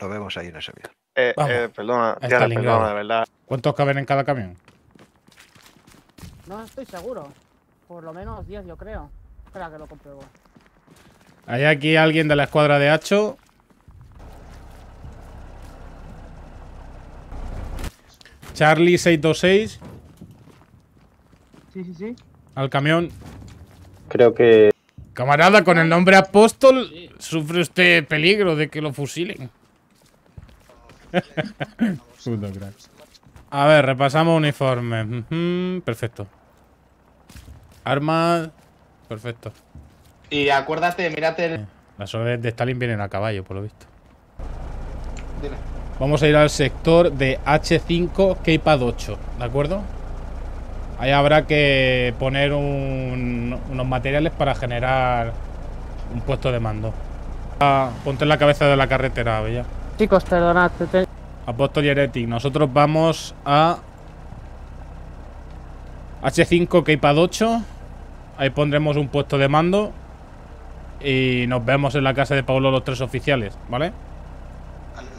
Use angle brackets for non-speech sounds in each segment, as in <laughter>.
Nos vemos ahí en ese avión. Eh, eh, perdona, Stalingrado. perdona, de verdad. ¿Cuántos caben en cada camión? No estoy seguro. Por lo menos 10 yo creo. Espera que lo compruebo. Hay aquí alguien de la escuadra de Hacho. Charlie 626 Sí, sí, sí. al camión. Creo que Camarada, con el nombre apóstol, sufre usted peligro de que lo fusilen. <laughs> Puto crack. A ver, repasamos uniformes. Ujú, perfecto. Armas. Perfecto. Y acuérdate, mírate el... Las órdenes de Stalin vienen a caballo, por lo visto. Dime. Vamos a ir al sector de H5 Keypad 8, ¿de acuerdo? Ahí habrá que poner un- unos materiales para generar un puesto de mando. Ah, ponte en la cabeza de la carretera, Bella. Chicos, perdonad. te- Apóstol y Heretic. Nosotros vamos a H5 Keypad 8. Ahí pondremos un puesto de mando. Y nos vemos en la casa de Pablo los tres oficiales, ¿vale?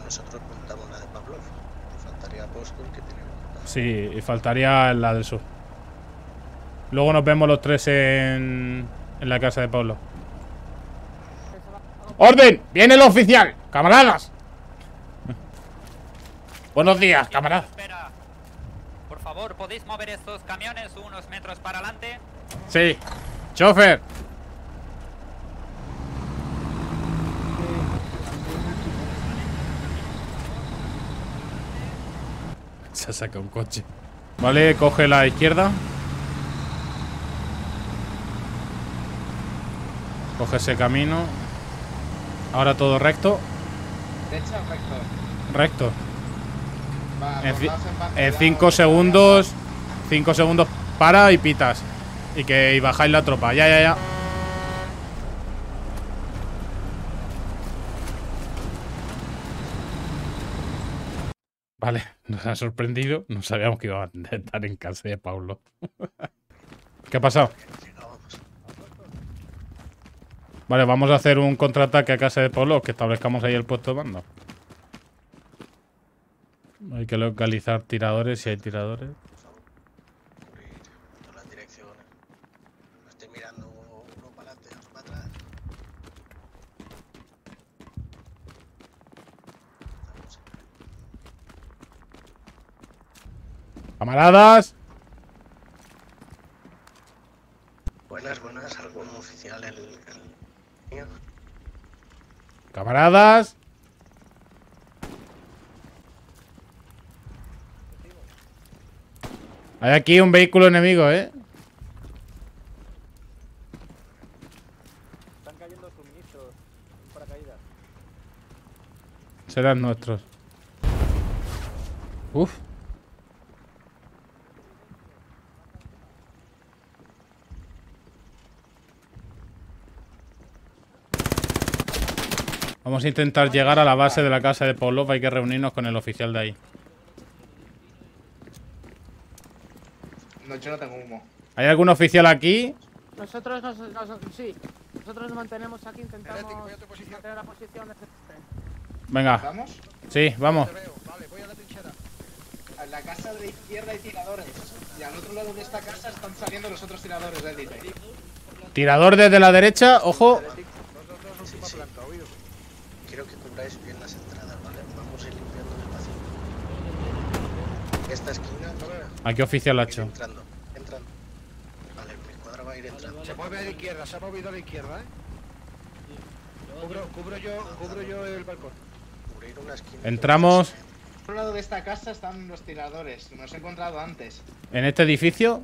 Nosotros montamos la de. Nos faltaría Apóstol que tiene. Sí, y faltaría la del sur. Luego nos vemos los tres en, en la casa de Pablo. ¡Orden! ¡Viene el oficial! ¡Camaradas! Buenos días, camaradas. Espera. Por favor, ¿podéis mover estos camiones unos metros para adelante? Sí. Chofer. Se saca un coche. Vale, coge la izquierda. Coge ese camino. Ahora todo recto. Derecha o recto. Recto. En, ci- cortaos en parte, en ya, cinco ya, segundos. Cinco segundos para y pitas. Y que y bajáis la tropa. Ya, ya, ya. Vale, <laughs> nos ha sorprendido. No sabíamos que iba a estar en casa de Paulo. <laughs> ¿Qué ha pasado? Vale, vamos a hacer un contraataque a casa de Paulo, que establezcamos ahí el puesto de mando. Hay que localizar tiradores si hay tiradores. Todas las direcciones. Estoy mirando uno para adelante, otro para atrás. ¡Camaradas! Buenas, buenas. ¿Algún oficial el, el? ¡Camaradas! Hay aquí un vehículo enemigo, ¿eh? Están cayendo suministros para caídas. Serán nuestros. Uf. Vamos a intentar llegar a la base de la casa de Pavlov. Hay que reunirnos con el oficial de ahí. Yo no tengo humo. ¿Hay algún oficial aquí? Nosotros nos, nos- sí, nosotros nos mantenemos aquí, intentamos mantener la posición de Venga. ¿Vamos? Sí, vamos. A la casa de la izquierda hay tiradores. Y al otro lado de esta casa están saliendo los otros tiradores de élite. Tirador desde la derecha. Ojo. Sí, sí. Quiero que cubráis bien las entradas, ¿vale? Vamos a ir limpiando despacio. Esta esquina, ¿A qué oficial ha hecho? entrando. Vale, va a ir entrando. Se mueve a la izquierda, se ha movido a la izquierda, ¿eh? Cubro, cubro yo, cubro yo el balcón. Cubrir una esquina. Entramos Al otro lado de esta casa están los tiradores. Los he encontrado antes. en este edificio.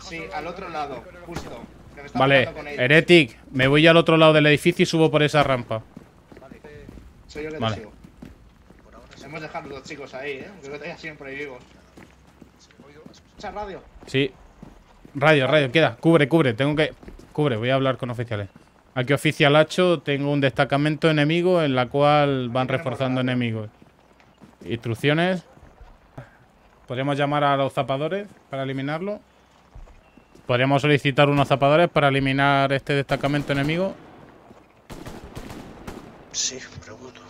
Sí, al otro lado, justo. Que me están Vale, con. Heretic, me voy al otro lado del edificio y subo por esa rampa. Soy yo que te Vale. sigo. Hemos dejado los chicos ahí, ¿eh? Creo que todavía siguen por ahí vivos. Escucha radio. Sí. Radio, radio, queda. Cubre, cubre. Tengo que. Cubre, voy a hablar con oficiales. Aquí oficial Hacho, tengo un destacamento enemigo en la cual van reforzando enemigos. Instrucciones. Podríamos llamar a los zapadores para eliminarlo. Podríamos solicitar unos zapadores para eliminar este destacamento enemigo. Sí, pregunto.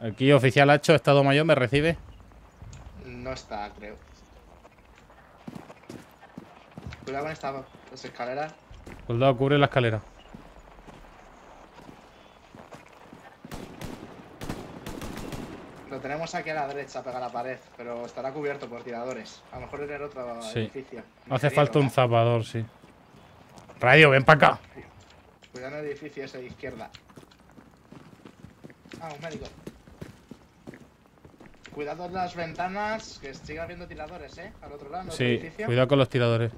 Aquí, oficial Hacho, Estado Mayor, ¿me recibe? No está, creo. Cuidado con esta escalera. Soldado, cubre la escalera. Lo tenemos aquí a la derecha, pega a la pared, pero estará cubierto por tiradores. A lo mejor en el otro Sí. edificio. Hace Ingeniero, falta un ¿no? zapador, sí. Radio, ven para acá. Cuidado en el edificio ese de izquierda. Ah, un médico. Cuidado las ventanas, que siga habiendo tiradores, ¿eh? Al otro lado, en otro Sí, edificio. cuidado con los tiradores.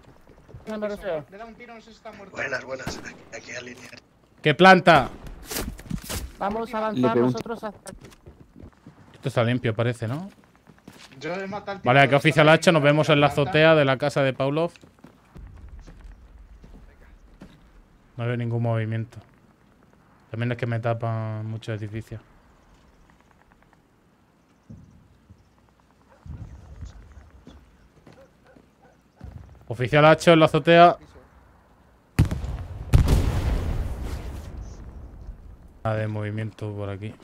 No me refiero. Le da un tiro, no sé si está muerto. Buenas, buenas. Aquí, aquí a línea. ¿Qué planta? Vamos a avanzar nosotros hasta... Esto está limpio, parece, ¿no? Yo he matado al Vale, aquí que oficial Hacho, nos vemos en la azotea de la casa de Pavlov. No veo ningún movimiento. También es que me tapan muchos edificios. Oficial Hacho en la azotea. Nada de movimiento por aquí.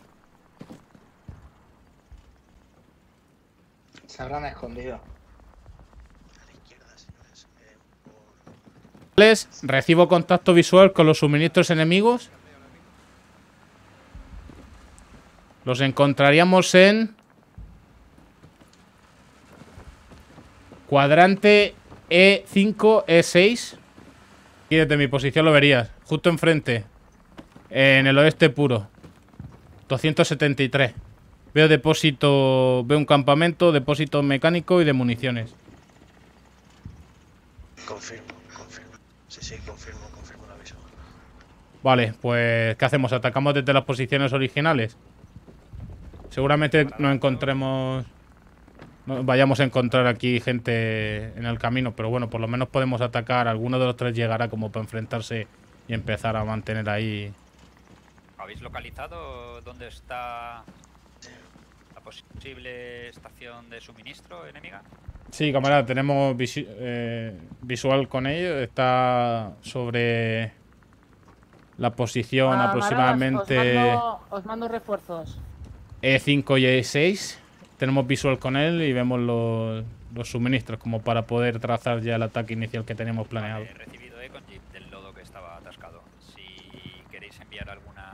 Se habrán escondido. A la izquierda, señores. Por- Les Recibo contacto visual con los suministros enemigos. Los encontraríamos en... Cuadrante E5, E6. Aquí desde mi posición lo verías. Justo enfrente. En el oeste puro. 273. Veo depósito... Veo un campamento, depósito mecánico y de municiones. Confirmo, confirmo. Sí, sí, confirmo, confirmo el aviso. Vale, pues ¿qué hacemos? ¿Atacamos desde las posiciones originales? Seguramente no encontremos... No vayamos a encontrar aquí gente en el camino, pero bueno, por lo menos podemos atacar. Alguno de los tres llegará como para enfrentarse y empezar a mantener ahí... ¿Habéis localizado dónde está la posible estación de suministro enemiga? Sí, camarada, tenemos eh, visual con ello. Está sobre la posición Camaradas, aproximadamente... Os mando, os mando refuerzos. E5 y E6. Tenemos visual con él y vemos los, los suministros como para poder trazar ya el ataque inicial que teníamos planeado. He recibido eh, con jeep del lodo que estaba atascado. Si queréis enviar algunos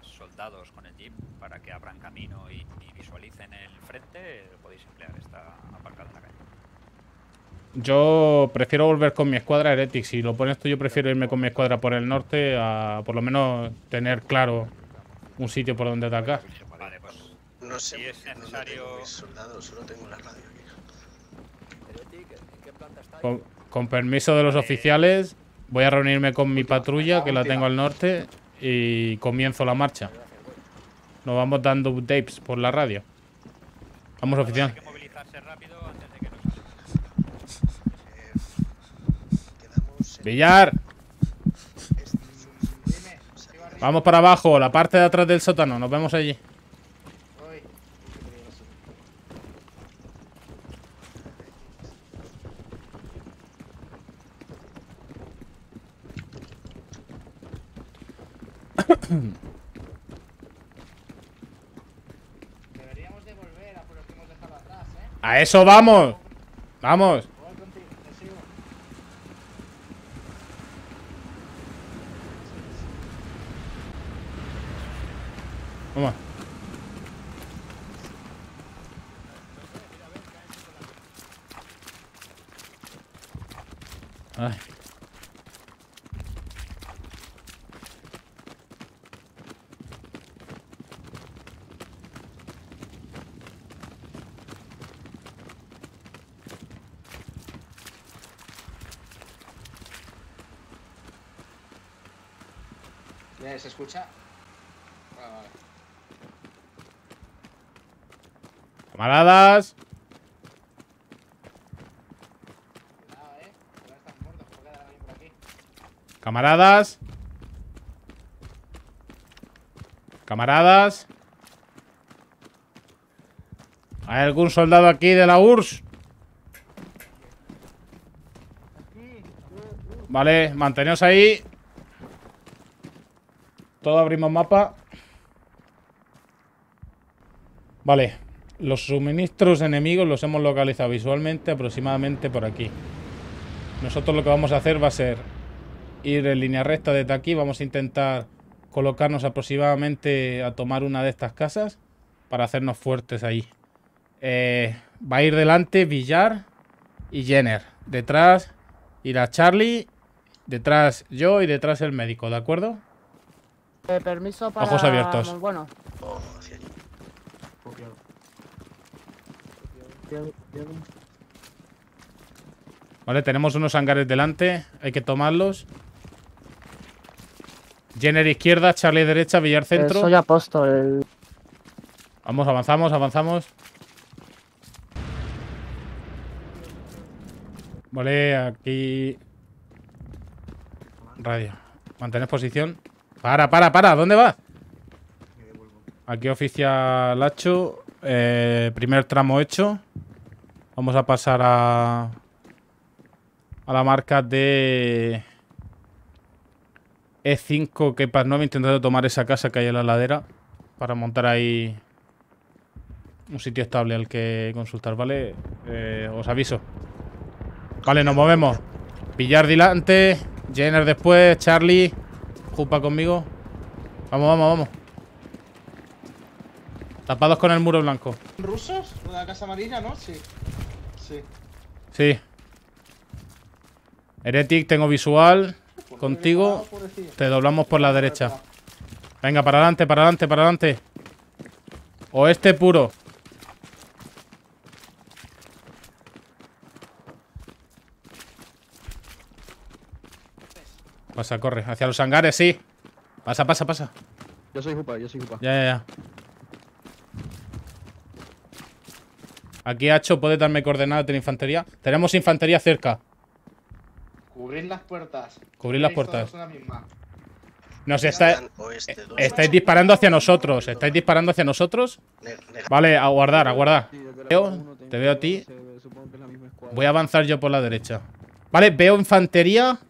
soldados con el jeep para que abran camino y, y visualicen el frente, podéis emplear. Está aparcado en la calle. Yo prefiero volver con mi escuadra Heretic. Si lo pones tú, yo prefiero irme con mi escuadra por el norte a por lo menos tener claro un sitio por donde atacar. No sé Si es necesario- tengo mis soldados, solo tengo la radio aquí. Heretic, ¿en qué planta estáis? Con, con permiso de los oficiales, voy a reunirme con mi patrulla, que la tengo al norte, y comienzo la marcha. Nos vamos dando updates por la radio. Vamos, oficial. hay que movilizarse rápido antes de que nos Quedamos en Villar, arriba. vamos para abajo, la parte de atrás del sótano. Nos vemos allí. Voy. Qué peligroso. Deberíamos de volver a por lo que hemos dejado atrás, ¿eh? A eso vamos. Vamos. Voy contigo, te sigo. Vamos. Ay. Bien, ¿Se escucha? Vale, vale. Camaradas. Cuidado, eh. Cuidado, están muertos. Puede quedar alguien por aquí. Camaradas. Camaradas. ¿Hay algún soldado aquí de la URSS? Vale, manteneos ahí. Todo abrimos mapa. Vale. Los suministros enemigos los hemos localizado visualmente aproximadamente por aquí. Nosotros lo que vamos a hacer va a ser ir en línea recta desde aquí. Vamos a intentar colocarnos aproximadamente a tomar una de estas casas para hacernos fuertes ahí. Eh, va a ir delante Villar y Jenner. Detrás irá Charlie, detrás yo y detrás el médico, ¿de acuerdo? Eh, permiso para... Ojos abiertos. Bueno. O hacia allí. Vale, tenemos unos hangares delante. Hay que tomarlos. Jenner izquierda, Charlie derecha, Villar centro. Eh, soy apóstol. Vamos, avanzamos, avanzamos. Vale, aquí... Radio. Mantener posición. Para, para, para. ¿Dónde vas? Aquí oficia Lacho. Eh, primer tramo hecho. Vamos a pasar a... A la marca de... E5 que pas 9 intentando tomar esa casa que hay en la ladera. Para montar ahí un sitio estable al que consultar, ¿vale? Eh, os aviso. Vale, nos movemos. Pillar delante. Jenner después. Charlie. Jupa conmigo. Vamos, vamos, vamos. Tapados con el muro blanco. ¿Rusos? ¿Lo de la Casa Amarilla, no? Sí. Sí. Sí. Heretic, tengo visual. Pues Contigo. Te doblamos por la derecha. Venga, para adelante, para adelante, para adelante. Oeste puro. Pasa, corre. Hacia los hangares, sí. Pasa, pasa, pasa. Yo soy Jupa, yo soy Jupa. Ya, ya, ya. Aquí, Hacho, puede darme coordenadas de la infantería. Tenemos infantería cerca. Cubrir las puertas. Cubrir las puertas. Nos está... Estáis disparando hacia nosotros. ¿Estáis disparando hacia nosotros? Vale, a guardar, a guardar. Te veo a ti. se- supongo que es la misma escuadra. Voy a avanzar yo por la derecha. Vale, veo infantería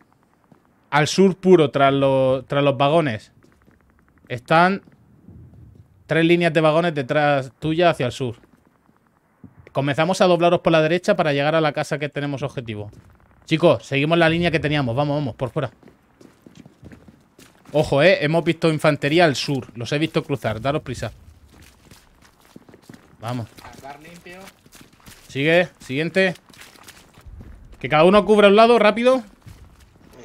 al sur puro, tras, los- tras los vagones. Están tres líneas de vagones detrás tuya hacia el sur. Comenzamos a doblaros por la derecha para llegar a la casa que tenemos objetivo. Chicos, seguimos la línea que teníamos. Vamos, vamos, por fuera. Ojo, eh. Hemos visto infantería al sur. Los he visto cruzar. Daros prisa. Vamos. Sigue, siguiente. Que cada uno cubra un lado, rápido.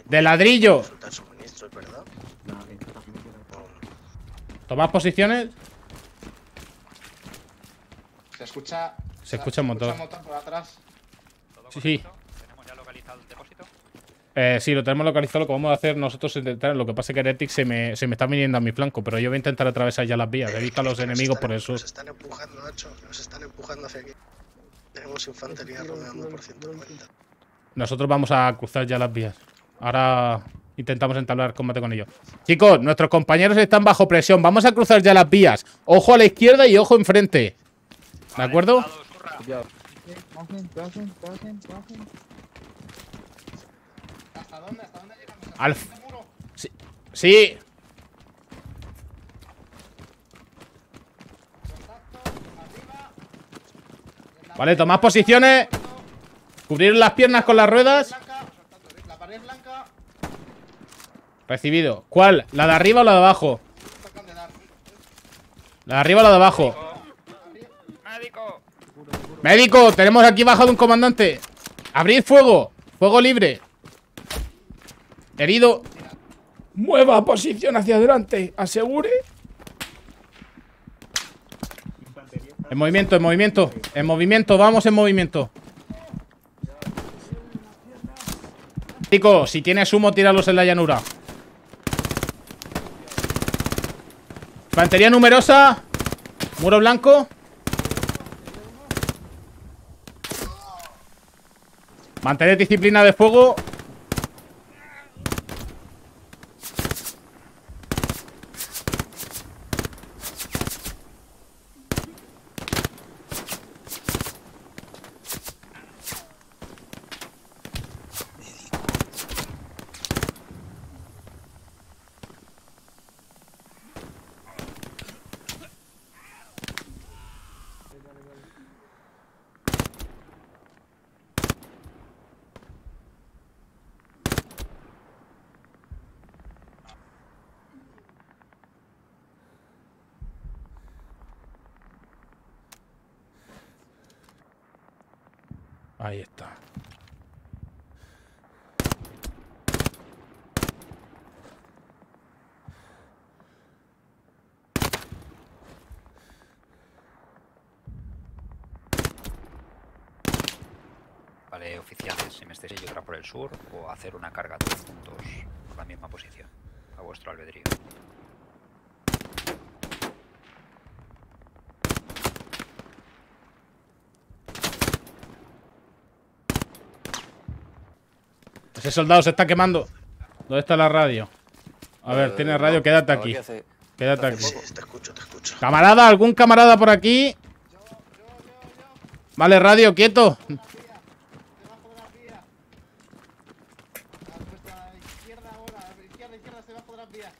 De ladrillo. Tomad posiciones. Se escucha. Se escucha un motor. motor por atrás. ¿Todo Sí, sí. ¿Tenemos ya localizado el depósito? Eh, sí, lo tenemos localizado. Lo que vamos a hacer nosotros es intentar. Lo que pasa es que Heretic se me, se me está viniendo a mi flanco, pero yo voy a intentar atravesar ya las vías. He visto a los enemigos están- por el sur. Nos están empujando, Nacho. Nos están empujando hacia aquí. Tenemos infantería rodeando por 190. Nosotros vamos a cruzar ya las vías. Ahora intentamos entablar combate con ellos. Chicos, nuestros compañeros están bajo presión. Vamos a cruzar ya las vías. Ojo a la izquierda y ojo enfrente. ¿De acuerdo? ¿Hasta dónde? ¿Hasta dónde. Sí. Arriba. Vale, tomad posiciones. Cubrir las piernas con las ruedas. Blanca. La pared blanca. Recibido. ¿Cuál? ¿La de arriba o la de abajo? De. La de arriba o la de abajo. ¡Médico! Médico, tenemos aquí bajado un comandante. Abrid fuego. Fuego libre. Herido. Mueva posición hacia adelante. Asegure. En movimiento, en movimiento. En movimiento, vamos en movimiento. Médico, si tienes humo, tíralos en la llanura. Infantería numerosa. Muro blanco. Mantener disciplina de fuego. Ahí está. Vale, oficiales, si me estáis y otra por el sur, o hacer una carga todos juntos por la misma posición. A vuestro albedrío. Ese soldado se está quemando. ¿Dónde está la radio? A ver, tiene radio, quédate aquí. Quédate aquí. Sí, te escucho, te escucho. Camarada, ¿algún camarada por aquí? Vale, radio, quieto. Debajo de las vías. A nuestra izquierda ahora. Izquierda, izquierda, debajo de las vías.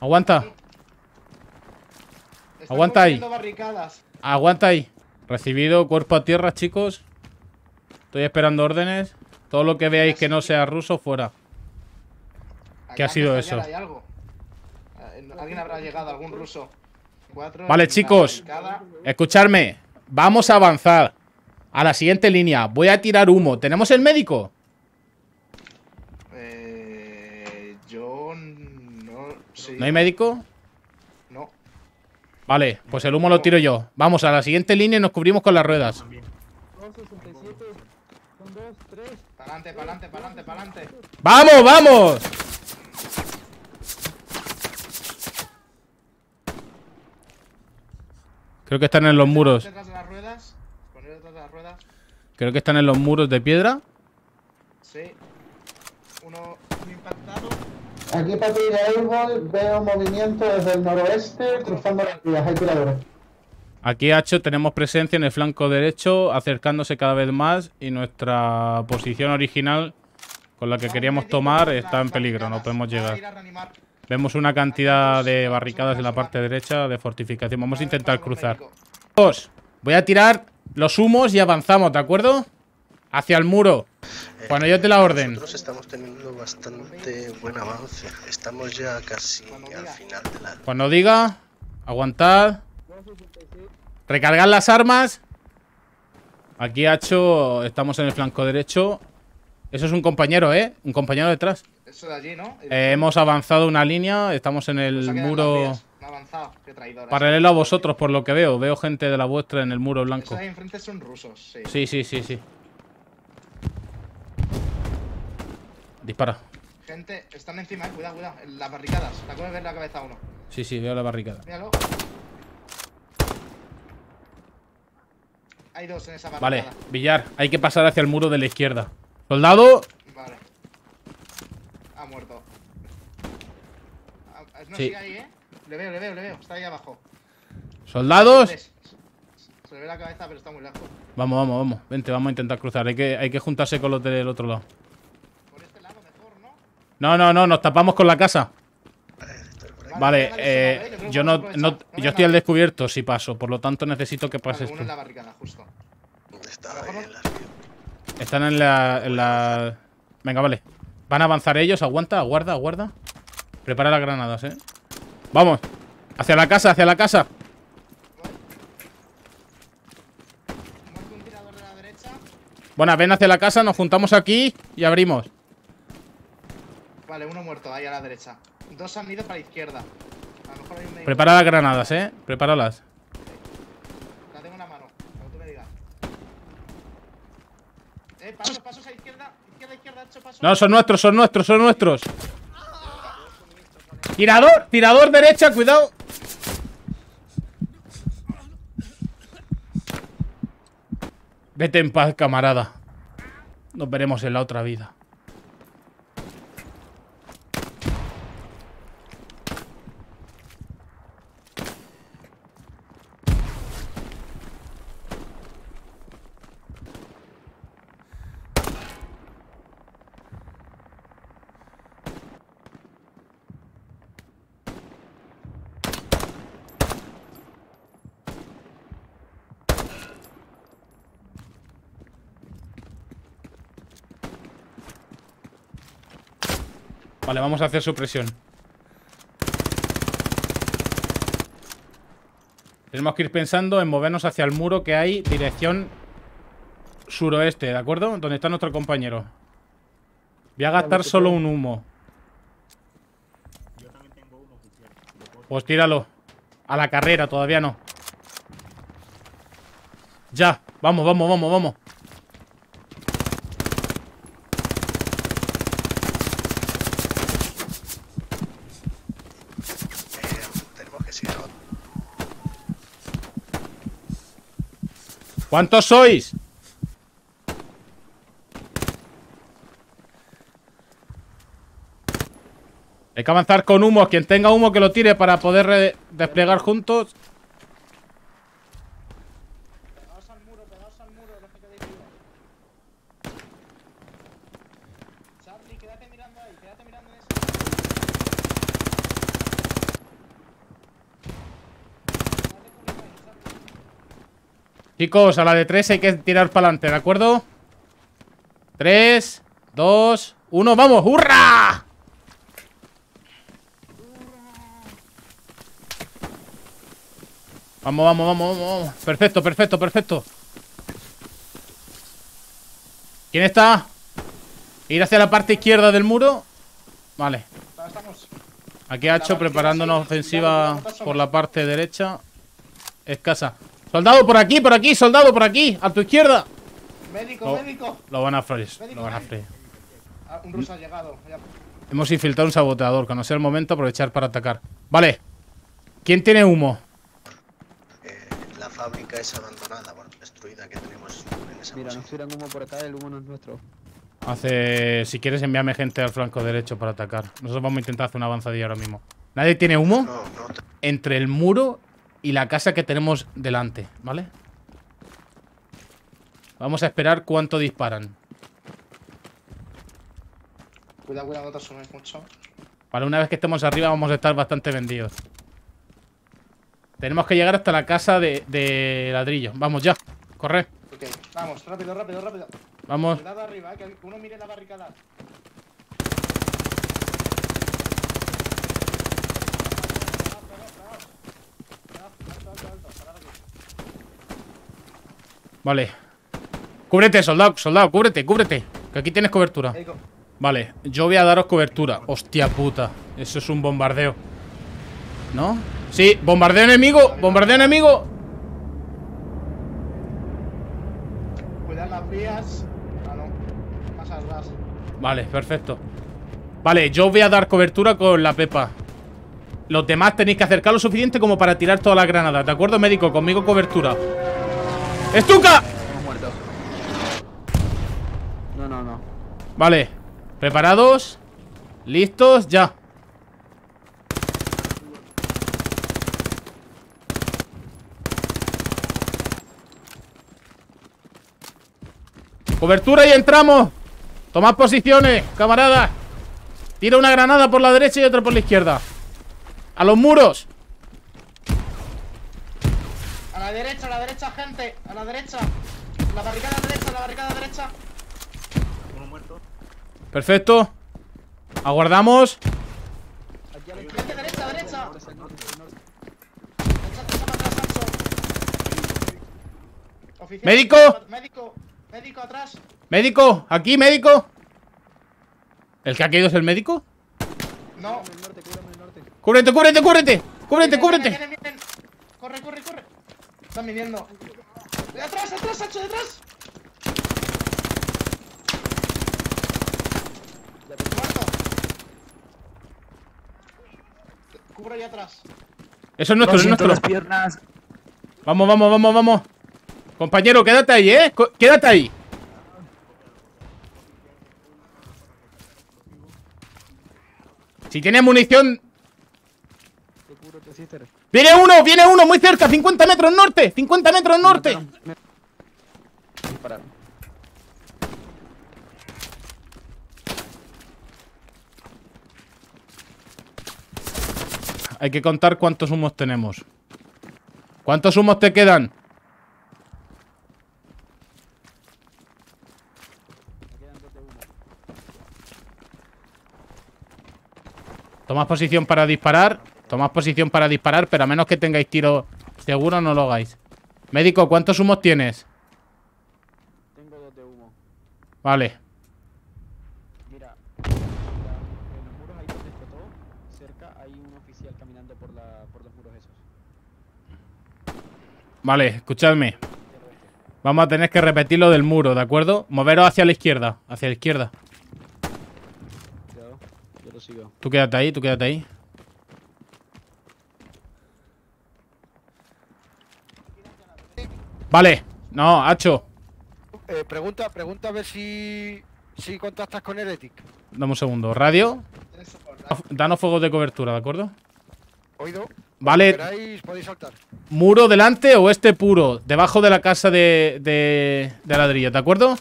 Aguanta, Están Aguanta ahí. barricadas. aguanta ahí. Recibido, cuerpo a tierra, chicos. Estoy esperando órdenes. Todo lo que veáis que no sea ruso, fuera. ¿Qué ha sido eso? Hay algo. Eh, Alguien habrá llegado, algún ruso. Cuatro, Vale, chicos. Escuchadme. Vamos a avanzar. A la siguiente línea. Voy a tirar humo. ¿Tenemos el médico? Eh, yo no. Sí, ¿No hay médico? No. Vale, pues el humo lo tiro yo. Vamos a la siguiente línea y nos cubrimos con las ruedas. 267. Son dos, tres. Pa'lante, pa'lante, pa'lante, pa'lante. ¡Vamos, vamos! Creo que están en los muros. Detrás de las ruedas. Poner detrás de las ruedas. Creo que están en los muros de piedra. Sí. Uno impactado. Aquí patrulla Airball, veo movimiento desde el noroeste, cruzando las vías, hay tiradores. Aquí, Hacho, tenemos presencia en el flanco derecho, acercándose cada vez más. Y nuestra posición original, con la que queríamos tomar, está en peligro. No podemos llegar. Vemos una cantidad de barricadas en la parte derecha de fortificación. Vamos a intentar cruzar. Chicos, Voy a tirar los humos y avanzamos, ¿de acuerdo? Hacia el muro. Cuando yo te la orden. Nosotros estamos teniendo bastante buen avance. Estamos ya casi al final de la... Cuando diga, aguantad. Recargar las armas. Aquí, Hacho, estamos en el flanco derecho. Eso es un compañero, ¿eh? Un compañero detrás. Eso de allí, ¿no? Eh, hemos avanzado una línea. Estamos en el muro avanzado. Qué traidores. paralelo a vosotros, por lo que veo. Veo gente de la vuestra en el muro blanco. Esos ahí enfrente son rusos, sí. Sí, sí, sí, sí. Dispara. Gente, están encima, eh. Cuidado, cuidado. Las barricadas. Te acabo de ver la cabeza a uno. Sí, sí, veo la barricada. Míralo. Hay dos en esa Vale, barricada. Villar, hay que pasar hacia el muro de la izquierda. Soldado, Vale. Ha muerto. Ah, No Sí. sigue ahí, ¿eh? Le veo, le veo, le veo. Está ahí abajo. soldados. Se le ve la cabeza, pero está muy lejos. Vamos, vamos, vamos. Vente, vamos a intentar cruzar. Hay que, hay que juntarse con los del otro lado. Por este lado mejor, ¿no? No, no, no, nos tapamos con la casa. Vale, eh, yo no, yo estoy al descubierto si paso, por lo tanto necesito que pases uno tú. Están en la, en la... Venga, vale. Van a avanzar ellos, aguanta, aguarda, aguarda. Prepara las granadas, eh. Vamos. Hacia la casa, hacia la casa. Muerto un tirador de la derecha. Bueno, ven hacia la casa, nos juntamos aquí y abrimos. Vale, uno muerto, ahí a la derecha. Dos han ido para la izquierda. A lo mejor hay un. Prepara las granadas, eh. Prepáralas. La tengo en la mano, como tú me digas. Eh, pasos, pasos a izquierda. Izquierda, izquierda, hecho paso. No, son nuestros, son nuestros, son nuestros. Tirador, tirador derecha, cuidado. Vete en paz, camarada. Nos veremos en la otra vida. Vale, vamos a hacer supresión. Tenemos que ir pensando en movernos hacia el muro que hay dirección suroeste, ¿de acuerdo? Donde está nuestro compañero. Voy a gastar solo un humo. Pues tíralo. A la carrera, todavía no. Ya, vamos, vamos, vamos, vamos. Eh, tenemos que seguir ahora. ¿Cuántos sois? Hay que avanzar con humo. Quien tenga humo que lo tire para poder desplegar juntos. Pegaos al muro, pegaos al muro, los que quedéis vivos. Charlie, quédate mirando ahí, quédate mirando en ese. Quédate cubriendo ahí, Charlie. Chicos, a la de tres hay que tirar para adelante, ¿de acuerdo? Tres, dos, uno, ¡vamos! ¡Hurra! Vamos, vamos, vamos, vamos. Perfecto, perfecto, perfecto. ¿Quién está? Ir hacia la parte izquierda del muro. Vale. Aquí Hacho preparando una ofensiva por la parte derecha. Escasa. Soldado por aquí, por aquí, soldado por aquí, a tu izquierda. Médico, Oh. médico. Lo van a freír, lo van a freír. Ah, un ruso ha llegado. Ya. Hemos infiltrado un saboteador, que no sea el momento aprovechar para atacar. Vale. ¿Quién tiene humo? Eh, la fábrica es abandonada, bueno, destruida que tenemos en esa Mira, nos tiran humo por acá, el humo no es nuestro. Hace... Si quieres envíame gente al flanco derecho para atacar. Nosotros vamos a intentar hacer una avanzadilla ahora mismo. ¿Nadie tiene humo? No, no, te- Entre el muro y la casa que tenemos delante, ¿vale? Vamos a esperar cuánto disparan. Cuidado, cuidado, no te asumes mucho. Para una vez que estemos arriba vamos a estar bastante vendidos. Tenemos que llegar hasta la casa de, de ladrillo. Vamos ya. Corre. Ok, vamos, rápido, rápido, rápido. Vamos. Cuidado arriba, eh, que uno mire la barricada. Vale. Cúbrete, soldado, soldado, cúbrete, cúbrete. Que aquí tienes cobertura. Vale, yo voy a daros cobertura. Hostia puta. Eso es un bombardeo. ¿No? Sí, bombardeo enemigo, bombardeo enemigo. cuidado las vías. Ah, no. Más gas. Vale, perfecto. Vale, yo voy a dar cobertura con la Pepa. Los demás tenéis que acercar lo suficiente como para tirar todas las granadas, ¿de acuerdo, médico? Conmigo cobertura. ¡Estuca! Hemos muerto. No, no, no. Vale, preparados. Listos, ya. Cobertura y entramos. Tomad posiciones, camaradas. Tira una granada por la derecha y otra por la izquierda. A los muros. A la derecha, a la derecha, gente. A la derecha. La barricada derecha, la barricada derecha. Perfecto. Aguardamos. Gente derecha, derecha. Oficial, Médico. Médico. Médico atrás. Médico, aquí, médico. ¿El que ha caído es el médico? No. Cúbrete, cúbrete, cúbrete. Cúbrete, cúbrete. vienen, vienen, vienen. Corre, corre, corre. Están viniendo. De atrás, atrás, Sancho, detrás. Muerto. Cubro ahí atrás. Eso es nuestro, es nuestro. las piernas. Vamos, vamos, vamos, vamos. Compañero, quédate ahí, ¿eh? Quédate ahí. Si tienes munición... Te cubro, te. ¡Viene uno! ¡Viene uno! ¡Muy cerca! ¡50 metros norte! ¡50 metros norte! Hay que contar cuántos humos tenemos. ¿Cuántos humos te quedan? Tomad posición para disparar. Tomad posición para disparar, pero a menos que tengáis tiro seguro no lo hagáis. Médico, ¿cuántos humos tienes? Tengo dos Vale. Mira, en los muros ahí donde explotó, cerca hay un oficial caminando por, la, por los muros esos. Vale, escuchadme. Vamos a tener que repetir lo del muro, ¿de acuerdo? Moveros hacia la izquierda. Hacia la izquierda. Cuidado, yo lo sigo. Tú quédate ahí, tú quédate ahí. Vale. No, Hacho. Eh, pregunta, pregunta a ver si, si contactas con Heretic. Dame un segundo. Radio. Danos fuegos de cobertura, ¿de acuerdo? Oído. Vale. Queráis, podéis saltar. Muro delante o este puro. Debajo de la casa de, de, de ladrillo, ¿de acuerdo?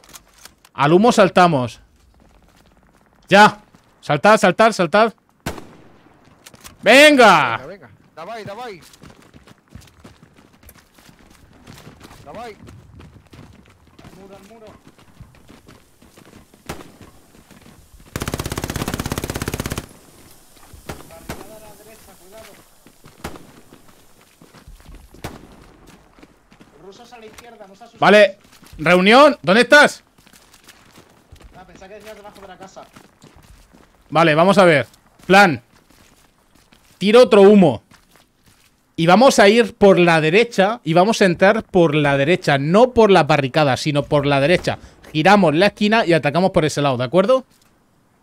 Al humo saltamos. Ya. Saltad, saltad, saltad. ¡Venga! Venga, venga. Davai, davai. Davai. Muro, al muro. Barricada a la derecha, cuidado. Rusos a la izquierda, no se asusten. Vale. Reunión. ¿Dónde estás? Ah, pensaba que decías debajo de la casa. Vale, vamos a ver. Plan. Tiro otro humo. Y vamos a ir por la derecha. Y vamos a entrar por la derecha. No por la barricada, sino por la derecha. Giramos la esquina y atacamos por ese lado, ¿de acuerdo?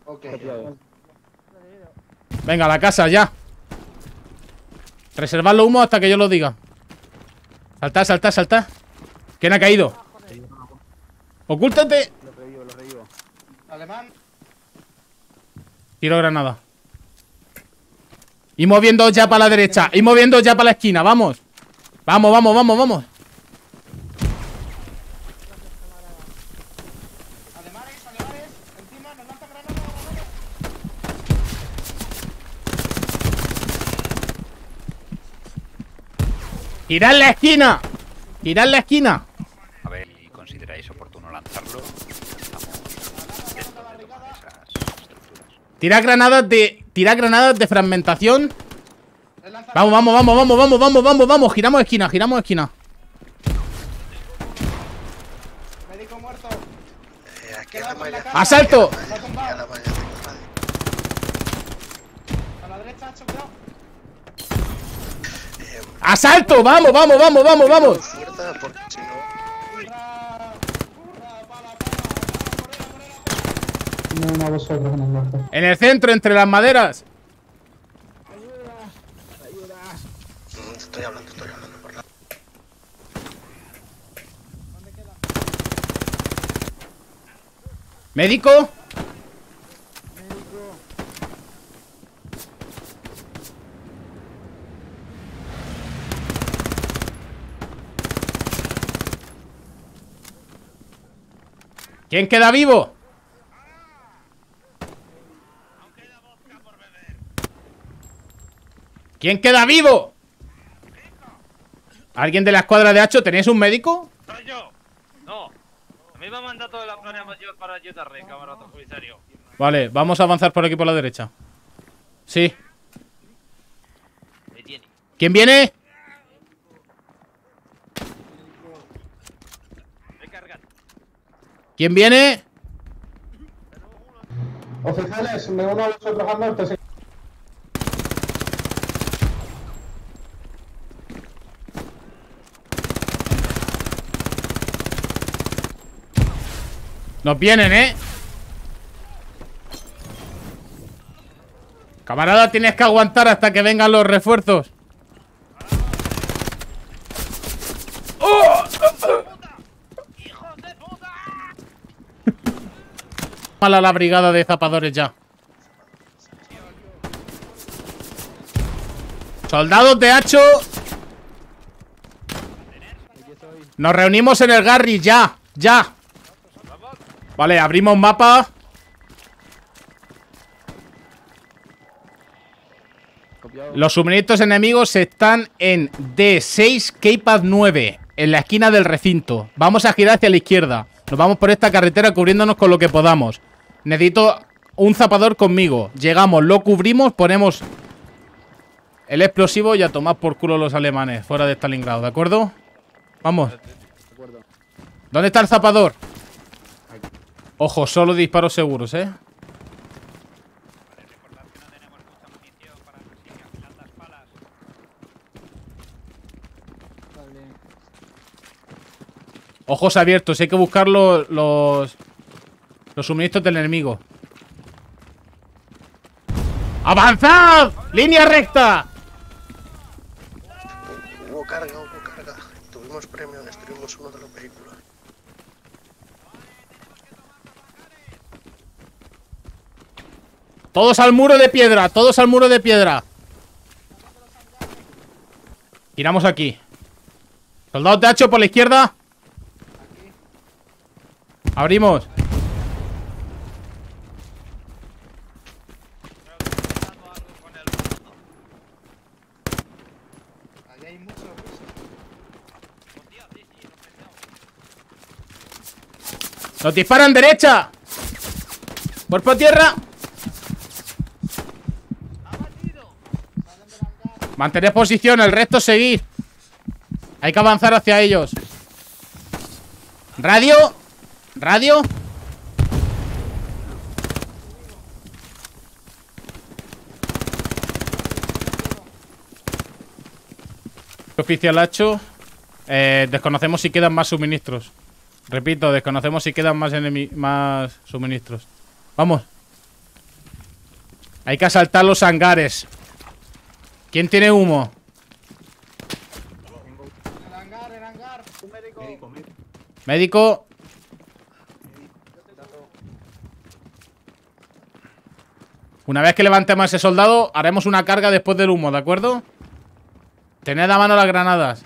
Ok. Venga, a la casa, ya. Reservad los humos hasta que yo lo diga. Saltad, saltad, saltad. ¿Quién ha caído? ¡Ocúltate! Lo revivo, lo revivo. Alemán. Tiro granada. Y moviendo ya para la derecha. Y moviendo ya para la esquina. Vamos. Vamos, vamos, vamos, vamos. ¡Girad la esquina! ¡Girad la esquina! A ver si consideráis oportuno lanzarlo. Estamos de esas estructuras. Tirad granadas de. Tirad granadas de fragmentación. Vamos, vamos, vamos, vamos, vamos, vamos, vamos, vamos. Giramos esquina, giramos esquina. médico muerto. Eh, aquí la malla. ¡Asalto! Aquí a tumbado. la malla tengo radio. A la derecha. Eh, ¡Asalto! ¡Vamos, vamos, vamos, vamos, vamos! porque no. Hurra, hurra, pala, pala, en el centro, entre las maderas. Mm, Estoy hablando, estoy hablando por la. ¿Médico? ¿Quién queda vivo? ¿Quién queda vivo? ¿Alguien de la escuadra de Hacho? ¿Tenéis un médico? ¡Soy yo! No. A mí me ha mandado la plana para ayudarle, camarada comisario. Vale, vamos a avanzar por aquí por la derecha. Sí. Me tiene. ¿Quién viene? ¿Quién viene? Oficiales, me uno a vosotros al norte. Nos vienen, ¿eh? Camarada, tienes que aguantar hasta que vengan los refuerzos. ¡Oh! <laughs> Mala la brigada de zapadores ya. Soldados de Hacho. Nos reunimos en el Garry ya, ya. Vale, abrimos mapa. Los suministros enemigos están en D6 K-Pad 9, en la esquina del recinto. Vamos a girar hacia la izquierda. Nos vamos por esta carretera cubriéndonos con lo que podamos. Necesito un zapador conmigo. Llegamos, lo cubrimos, ponemos el explosivo y a tomar por culo los alemanes fuera de Stalingrado, ¿de acuerdo? Vamos. ¿Dónde está el zapador? Ojo, solo disparos seguros, ¿eh? Ojos abiertos, hay que buscar los, los, los suministros del enemigo. ¡Avanzad! ¡Línea recta! Hubo carga, hubo carga. Tuvimos premio, destruimos uno de los vehículos. Todos al muro de piedra, todos al muro de piedra. Tiramos aquí. Soldado Tacho por la izquierda. Abrimos. Nos disparan derecha. Cuerpo a tierra. Mantener posición, el resto seguir. Hay que avanzar hacia ellos. Radio. Radio. Oficial Hacho. Eh, desconocemos si quedan más suministros. Repito, desconocemos si quedan más, más suministros. Vamos. Hay que asaltar los hangares. ¿Quién tiene humo? El hangar, el hangar. Un médico. Médico. Una vez que levantemos a ese soldado, haremos una carga después del humo, ¿de acuerdo? Tened a mano las granadas.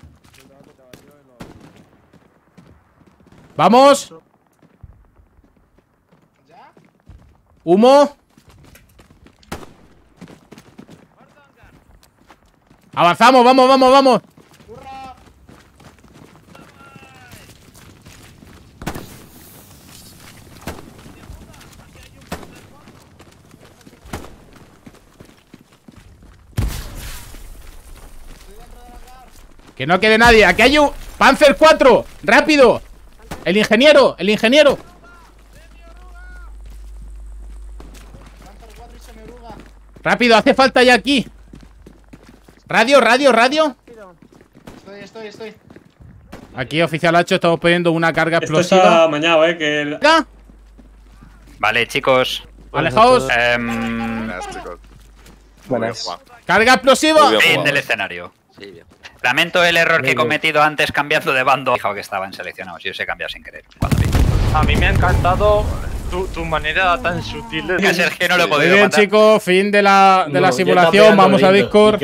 ¡Vamos! ¡Humo! ¡Avanzamos! ¡Vamos, vamos, vamos! Que no quede nadie. Aquí hay un... Panzer 4. Rápido. El ingeniero. El ingeniero. Rápido. Hace falta ya aquí. Radio, radio, radio. Estoy, estoy, estoy. Aquí, oficial Hacho, estamos pidiendo una carga Esto está explosiva. eh. Que el-. Vale, chicos. Alejaos. Em, Carga explosiva. fin del escenario. Lamento el error que he cometido antes cambiando de bando. Dijo que estaban seleccionados. Yo os he cambiado sin querer. A mí me ha encantado tu, tu manera tan sutil de... Sergio no lo he Muy podido bien, matar. chicos. Fin de la, de No, la simulación. Vamos a. Discord.